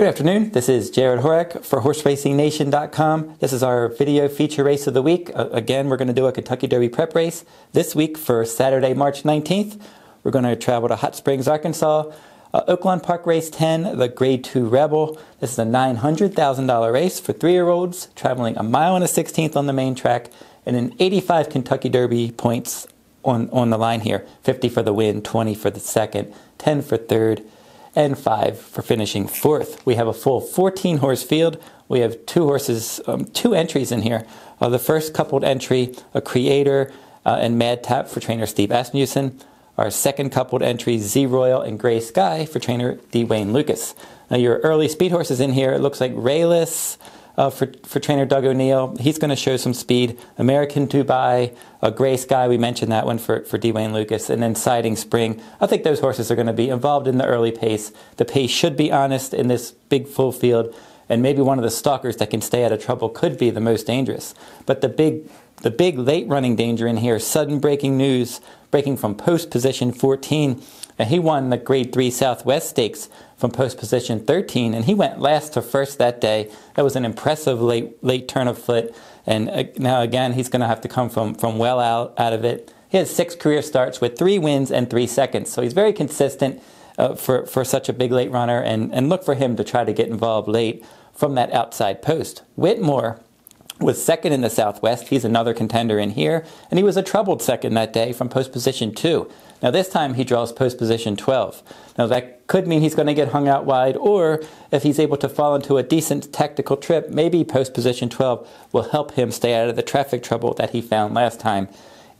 Good afternoon. This is Jared Horak for HorseRacingNation.com. This is our video feature race of the week. Uh, again, we're going to do a Kentucky Derby prep race this week for Saturday, March 19th. We're going to travel to Hot Springs, Arkansas. Uh, Park Race 10, the Grade 2 Rebel. This is a $900,000 race for three year olds, traveling a mile and a 16th on the main track, and an 85 Kentucky Derby points on, on the line here 50 for the win, 20 for the second, 10 for third and five for finishing fourth. We have a full 14 horse field. We have two horses, um, two entries in here. Uh, the first coupled entry, a creator uh, and Madtap for trainer Steve Asmussen. Our second coupled entry, Z Royal and Gray Sky for trainer D. Wayne Lukas. Now, your early speed horses in here, it looks like Ralis, uh, for, for trainer Doug O'Neill. He's going to show some speed. American Dubai, a Gray Sky, we mentioned that one for, for D. Wayne Lukas, and then Siding Spring. I think those horses are going to be involved in the early pace. The pace should be honest in this big full field, and maybe one of the stalkers that can stay out of trouble could be the most dangerous. But the big the big late running danger in here, Suddenbreakingnews, breaking from post position 14 and he won the Grade 3 Southwest Stakes from post position 13, and he went last to first that day. That was an impressive late, late turn of foot. And uh, now, again, he's going to have to come from, from well out, out of it. He has six career starts with three wins and three seconds. So he's very consistent uh, for, for such a big late runner, and, and look for him to try to get involved late from that outside post. Whitmore was second in the Southwest. He's another contender in here, and he was a troubled second that day from post position two. Now, this time he draws post position 12. Now, that could mean he's going to get hung out wide, or if he's able to fall into a decent tactical trip, maybe post position 12 will help him stay out of the traffic trouble that he found last time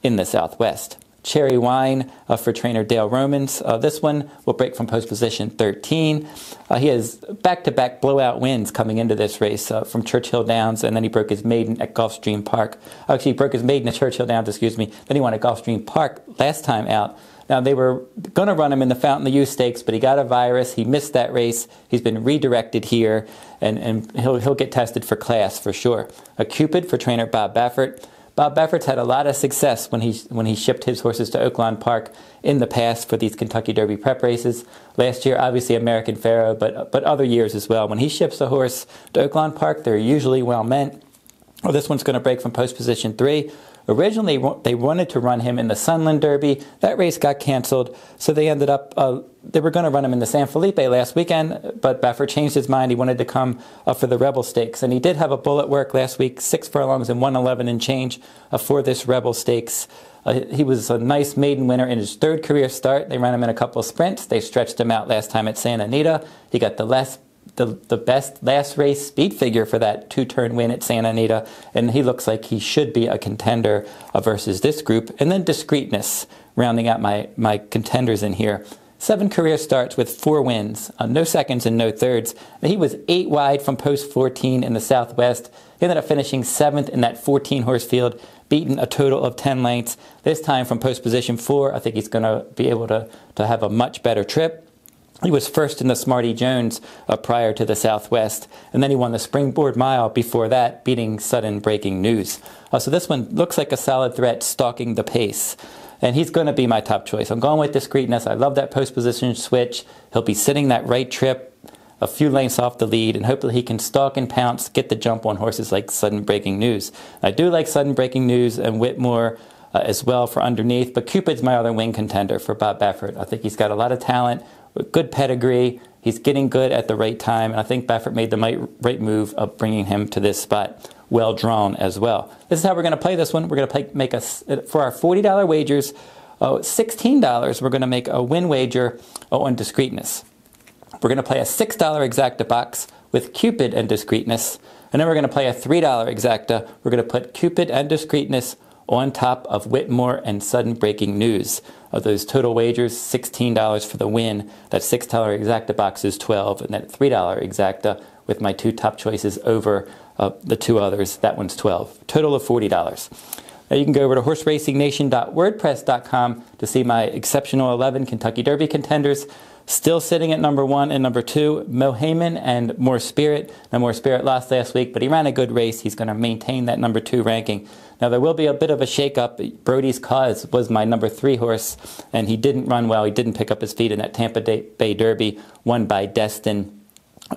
in the Southwest. Cherry Wine uh, for trainer Dale Romans. Uh, this one will break from post position 13. Uh, he has back to back blowout wins coming into this race uh, from Churchill Downs, and then he broke his maiden at Gulfstream Park. Actually, he broke his maiden at Churchill Downs, excuse me. Then he won at Gulfstream Park last time out. Now, they were going to run him in the Fountain of Youth Stakes, but he got a virus. He missed that race. He's been redirected here, and, and he'll, he'll get tested for class for sure. A Cupid for trainer Bob Baffert. Bob Baffert's had a lot of success when he, when he shipped his horses to Oaklawn Park in the past for these Kentucky Derby prep races. Last year, obviously American Pharoah, but, but other years as well. When he ships a horse to Oaklawn Park, they're usually well meant. Well, this one's going to break from post position three. Originally, they wanted to run him in the Sunland Derby. That race got canceled, so they ended up, uh, they were going to run him in the San Felipe last weekend, but Baffert changed his mind. He wanted to come uh, for the Rebel Stakes, and he did have a bullet work last week, six furlongs and 111 and change uh, for this Rebel Stakes. Uh, he was a nice maiden winner in his third career start. They ran him in a couple of sprints. They stretched him out last time at Santa Anita. He got the less the, the best last race speed figure for that two turn win at Santa Anita, and he looks like he should be a contender uh, versus this group. And then discreetness, rounding out my, my contenders in here. Seven career starts with four wins, uh, no seconds and no thirds. He was eight wide from post 14 in the Southwest. He ended up finishing seventh in that 14 horse field, beaten a total of 10 lengths. This time from post position four, I think he's going to be able to, to have a much better trip. He was first in the Smarty Jones uh, prior to the Southwest, and then he won the Springboard Mile before that, beating Suddenbreakingnews. Uh, so this one looks like a solid threat, stalking the pace. And he's going to be my top choice. I'm going with discreetness. I love that post position switch. He'll be sitting that right trip a few lengths off the lead, and hopefully he can stalk and pounce, get the jump on horses like Suddenbreakingnews. I do like Suddenbreakingnews and Whitmore. Uh, as well for underneath, but Cupid's my other wing contender for Bob Baffert. I think he's got a lot of talent, good pedigree. He's getting good at the right time, and I think Baffert made the right, move of bringing him to this spot. Well drawn as well. This is how we're going to play this one. We're going to play, make a for our forty dollar wagers. Uh, sixteen dollars. We're going to make a win wager uh, on discreetness. We're going to play a six dollar exacta box with Cupid and discreetness. and then we're going to play a three dollar exacta. We're going to put Cupid and discreetness on top of Whitmore and Suddenbreakingnews. Of those total wagers, $16 for the win. That $6 exacta box is 12 and that $3 exacta with my two top choices over uh, the two others, that one's 12. Total of $40. Now you can go over to horseracingnation.wordpress.com to see my exceptional 11 Kentucky Derby contenders. Still sitting at number one and number two, Mohaymen and More Spirit. Now, More Spirit lost last week, but he ran a good race. He's going to maintain that number two ranking. Now, there will be a bit of a shakeup. Brody's Cause was my number three horse, and he didn't run well. He didn't pick up his feet in that Tampa Bay Derby, won by Destin.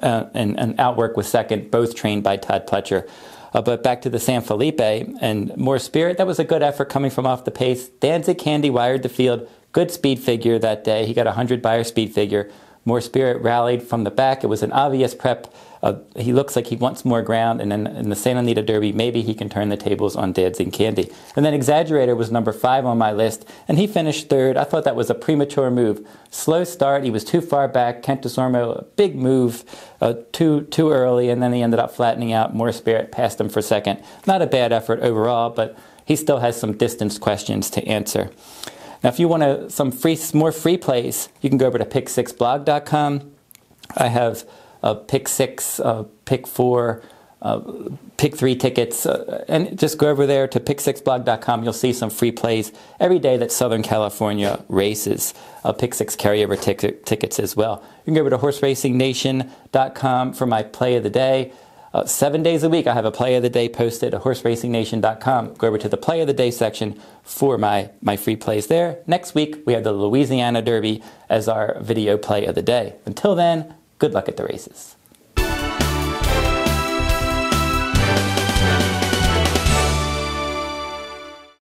uh, and, and Outwork was second, both trained by Todd Pletcher. Uh, but back to the San Felipe and more spirit. That was a good effort coming from off the pace. Danzing Candy wired the field. Good speed figure that day. He got a 100 Beyer speed figure. More Spirit rallied from the back. It was an obvious prep. Uh, he looks like he wants more ground, and then in the Santa Anita Derby, maybe he can turn the tables on Danzing Candy. And then Exaggerator was number five on my list, and he finished third. I thought that was a premature move. Slow start. He was too far back. Kent Desormeaux, big move, uh, too too early, and then he ended up flattening out. More Spirit passed him for second. Not a bad effort overall, but he still has some distance questions to answer. Now, if you want to, some free, more free plays, you can go over to pick6blog.com. I have a pick six, uh, pick four, uh, pick three tickets, uh, and just go over there to pick6blog.com. You'll see some free plays every day that Southern California races. Uh, pick six carryover tic- tickets as well. You can go over to horseracing.nation.com for my play of the day. Uh, seven days a week, I have a play of the day posted at horseracing.nation.com. Go over to the play of the day section for my, my free plays there. Next week, we have the Louisiana Derby as our video play of the day. Until then, good luck at the races.